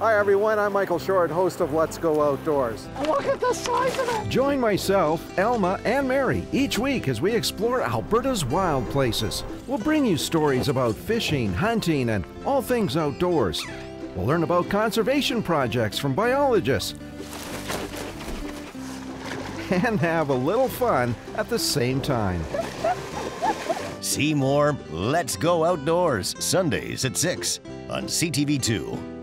Hi everyone, I'm Michael Short, host of Let's Go Outdoors. Look at the size of it! Join myself, Elma, and Mary each week as we explore Alberta's wild places. We'll bring you stories about fishing, hunting, and all things outdoors. We'll learn about conservation projects from biologists and have a little fun at the same time. See more Let's Go Outdoors Sundays at 6 on CTV2.